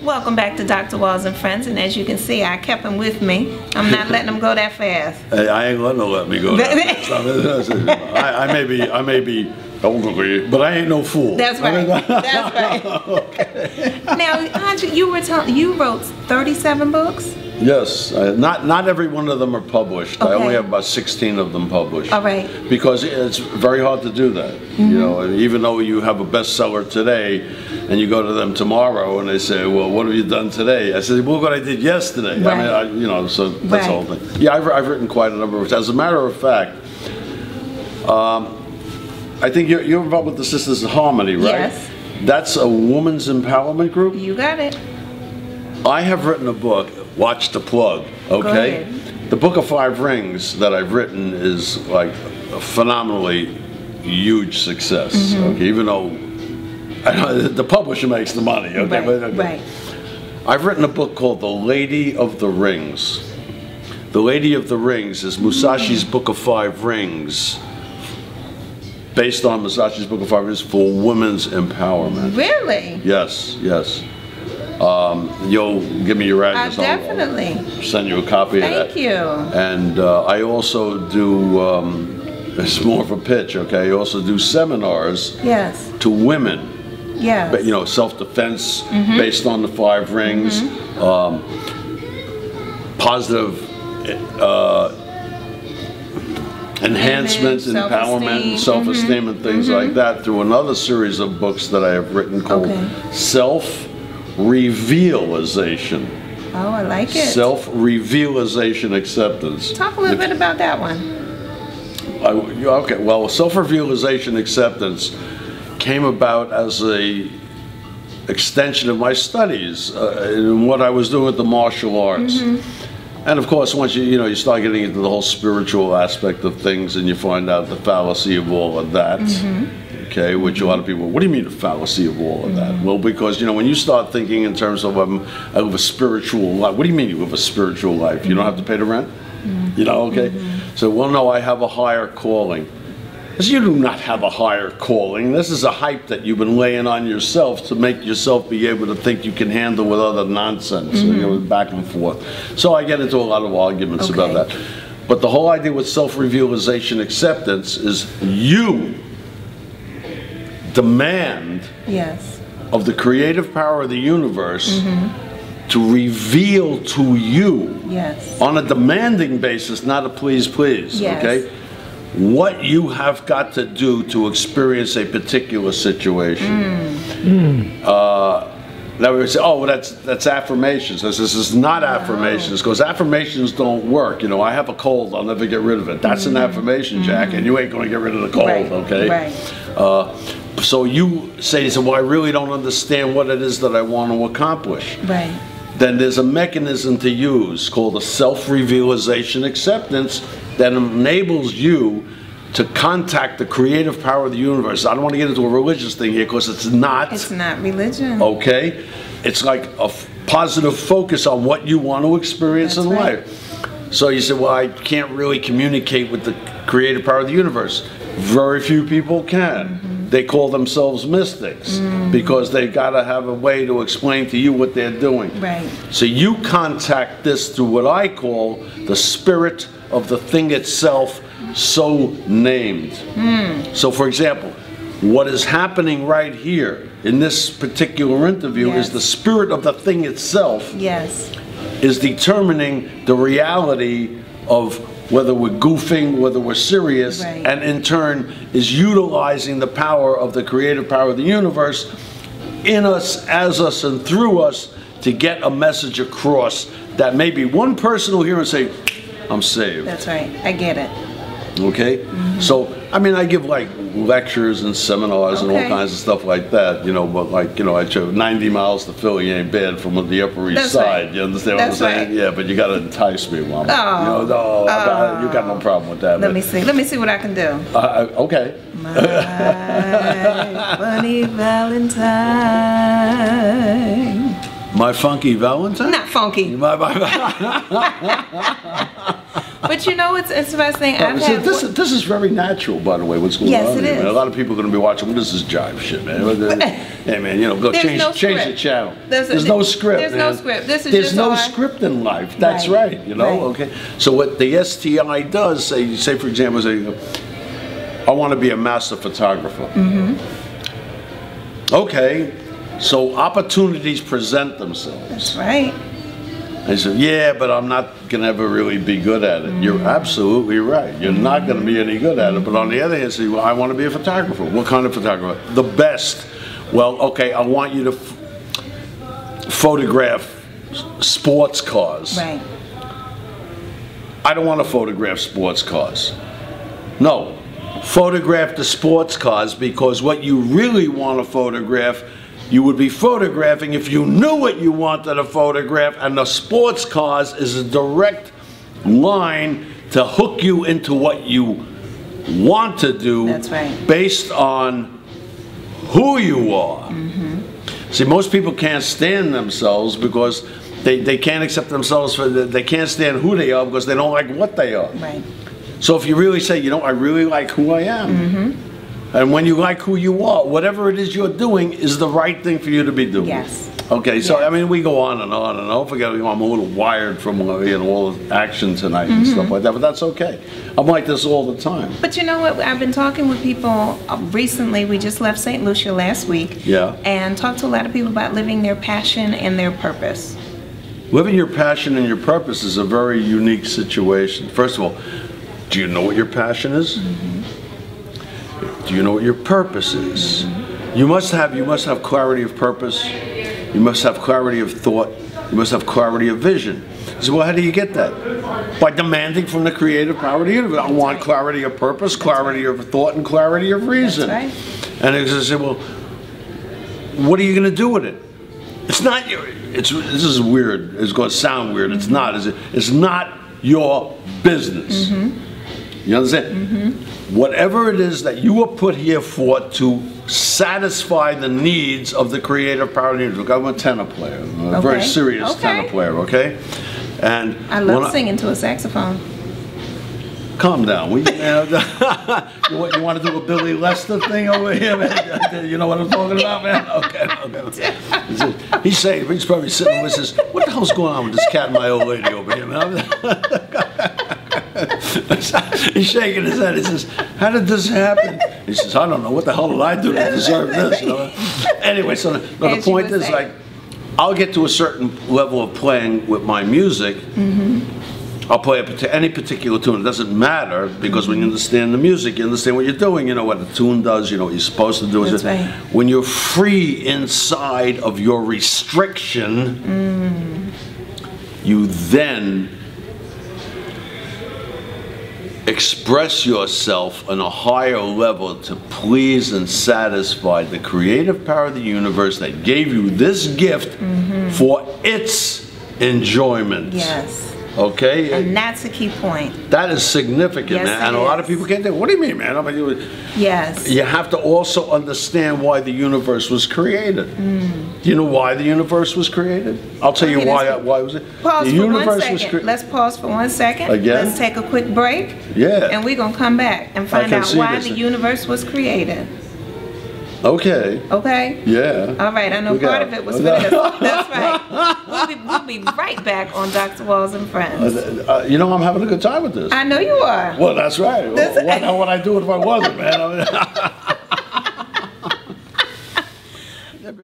Welcome back to Dr. Walls and Friends, and as you can see, I kept him with me. I'm not letting him go that fast. Hey, I ain't letting to let me go. that fast. I, I may be, I may be elderly, but I ain't no fool. That's right. That's right. okay. Now, Andre, you were telling you wrote 37 books. Yes, uh, not not every one of them are published. Okay. I only have about 16 of them published. All right. Because it's very hard to do that. Mm -hmm. You know, even though you have a bestseller today, and you go to them tomorrow and they say, "Well, what have you done today?" I said, "Well, what I did yesterday." Right. I mean, I, you know, so that's right. the whole thing. Yeah, I've, I've written quite a number of. As a matter of fact. Um, I think you're, you're involved with the Sisters of Harmony, right? Yes. That's a woman's empowerment group? You got it. I have written a book, Watch the Plug, okay? The Book of Five Rings that I've written is like a phenomenally huge success, mm -hmm. okay? Even though the publisher makes the money, okay? Right, but, okay. right. I've written a book called The Lady of the Rings. The Lady of the Rings is Musashi's Book of Five Rings based on Musashi's Book of Five Rings for women's empowerment. Really? Yes, yes. Um, you'll give me your address. Uh, definitely. I'll, send you a copy Thank of that. Thank you. And uh, I also do, um, it's more of a pitch, okay? I also do seminars yes. to women. Yes. But, you know, self-defense mm -hmm. based on the five rings, mm -hmm. um, positive uh, enhancement, empowerment, self-esteem, mm -hmm. and things mm -hmm. like that through another series of books that I have written called okay. Self-Revealization. Oh, I like it. Self-revealization acceptance. Talk a little the, bit about that one. I, okay, well, self-revealization acceptance came about as a extension of my studies uh, in what I was doing with the martial arts. Mm -hmm. And of course, once you you know you start getting into the whole spiritual aspect of things, and you find out the fallacy of all of that. Mm-hmm. Okay, which a lot of people, what do you mean the fallacy of all of that? Mm-hmm. Well, because you know when you start thinking in terms of um, of a spiritual life, what do you mean you have a spiritual life? You don't have to pay the rent. Mm-hmm. You know, okay. Mm-hmm. So well, no, I have a higher calling. You do not have a higher calling. This is a hype that you've been laying on yourself to make yourself be able to think you can handle with other nonsense, mm-hmm. you know, back and forth. So I get into a lot of arguments okay. about that. But the whole idea with self-realization acceptance is you demand yes. of the creative power of the universe mm-hmm. to reveal to you yes. on a demanding basis, not a please please. Yes. Okay? What you have got to do to experience a particular situation. Mm. Uh, that we would say, oh, well, that's that's affirmations. This, this is not affirmations because affirmations don't work. You know, I have a cold, I'll never get rid of it. That's mm. an affirmation, Jack, mm. and you ain't going to get rid of the cold, right. okay? Right. Uh, so you say, so, well, I really don't understand what it is that I want to accomplish. Right. Then there's a mechanism to use called a self-realization acceptance that enables you to contact the creative power of the universe. I don't want to get into a religious thing here because it's not. It's not religion. Okay? It's like a positive focus on what you want to experience That's in right. life. So you say, well, I can't really communicate with the creative power of the universe. Very few people can. Mm -hmm. They call themselves mystics mm -hmm. because they got to have a way to explain to you what they're doing. Right. So you contact this through what I call the spirit of the thing itself so named. Mm. So for example, what is happening right here in this particular interview yes. is the spirit of the thing itself yes. is determining the reality of whether we're goofing, whether we're serious, right. and in turn is utilizing the power of the creative power of the universe in us, as us, and through us to get a message across that maybe one person will hear and say, I'm saved. That's right. I get it. Okay? Mm -hmm. So, I mean, I give like lectures and seminars okay. and all kinds of stuff like that, you know, but like, you know, I drove 90 miles to Philly ain't bad from the Upper East That's Side. Right. You understand That's what I'm saying? Right. Yeah, but you got to entice me, Mama. Oh. You know, no, oh. you got no problem with that. Let me see. Let me see what I can do. Uh, okay. My funny Valentine. My funky Valentine? Not funky. My, My, my, But you know what's interesting? I've This, had this, is- this is very natural, by the way, what's going Yes, on it man. A lot of people are going to be watching, well, this is jive shit, man. hey, man, you know, go There's change, no change the channel. There's There's, no script, there's no script. This is There's no our- script in life. That's right, Right. you know, Right. okay? So what the STI does, say, say for example, say, I want to be a master photographer. Mm-hmm. Okay, so opportunities present themselves. That's right. I said, yeah, but I'm not gonna ever really be good at it. You're mm. absolutely right. You're not gonna be any good at it. But on the other hand, say, well, I want to be a photographer. What kind of photographer? The best. Well, okay, I want you to photograph sports cars. Right. I don't want to photograph sports cars. No, photograph the sports cars because what you really want to photograph, you would be photographing if you knew what you wanted to photograph, and the sports cars is a direct line to hook you into what you want to do That's right. based on who you are. Mm-hmm. See, most people can't stand themselves because they, they can't accept themselves for the, they can't stand who they are because they don't like what they are. Right. So if you really say, you know, I really like who I am, mm-hmm. And when you like who you are, whatever it is you're doing is the right thing for you to be doing. Yes. Okay, so. I mean, we go on and on and don't forget, you know, I'm a little wired from uh, you know all the action tonight and stuff like that, but that's okay. I'm like this all the time. But you know what? I've been talking with people uh, recently. We just left St. Lucia last week. Yeah. And talked to a lot of people about living their passion and their purpose. Living your passion and your purpose is a very unique situation. First of all, do you know what your passion is? Do you know what your purpose is? You must have you must have clarity of purpose. You must have clarity of thought. You must have clarity of vision. So well, how do you get that? By demanding from the creative power of the universe. I want clarity of purpose, clarity of thought, and clarity of reason. right. And they say, well, what are you going to do with it? It's not your. It's this is weird. It's going to sound weird. It's not. Is it? It's not your business. Mm-hmm. You understand? Whatever it is that you were put here for to satisfy the needs of the creative power of the universe. Look, I'm a tenor player. A very serious Okay. tenor player. Okay. And I love singing to a saxophone. Calm down. We, uh, you, want, you want to do a Billy Lester thing over here, man? You know what I'm talking about, man? Okay, okay. He's saying, he's probably sitting and says, what the hell's going on with this cat and my old lady over here, man? he's shaking his head. He says, how did this happen? He says, I don't know. What the hell did I do to deserve this? You know? Anyway, so no, the point is, like, I'll get to a certain level of playing with my music. I'll play a, any particular tune. It doesn't matter because when you understand the music, you understand what you're doing. You know what the tune does. You know what you're supposed to do. That's right. When you're free inside of your restriction, you then express yourself on a higher level to please and satisfy the creative power of the universe that gave you this gift mm-hmm. for its enjoyment. Yes. Okay? And that's a key point. that is significant, Yes, man. And a lot of people can't think, what do you mean, man? I mean, you, Yes. you have to also understand why the universe was created. Mm. Do you know why the universe was created? I'll tell you why, why was it? Pause the for one universe second. crea- Let's pause for one second. Again? Let's take a quick break. Yeah. And we're gonna come back and find out why this. the universe was created. Okay, Okay? yeah. All right, I know part of it was for this. That's right. We'll be, we'll be right back on Dr. Walls and Friends. Uh, you know, I'm having a good time with this. I know you are. Well, that's right. This- what the hell would I do if I wasn't, man? I mean,